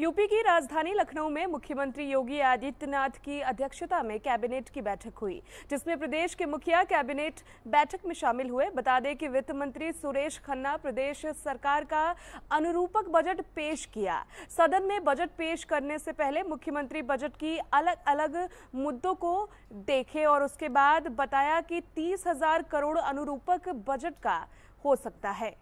UP की राजधानी लखनऊ में मुख्यमंत्री योगी आदित्यनाथ की अध्यक्षता में कैबिनेट की बैठक हुई, जिसमें प्रदेश के मुखिया कैबिनेट बैठक में शामिल हुए। बता दें कि वित्त मंत्री सुरेश खन्ना प्रदेश सरकार का अनुरूपक बजट पेश किया। सदन में बजट पेश करने से पहले मुख्यमंत्री बजट की अलग अलग मुद्दों को देखे और उसके बाद बताया कि तीस हज़ार करोड़ अनुरूपक बजट का हो सकता है।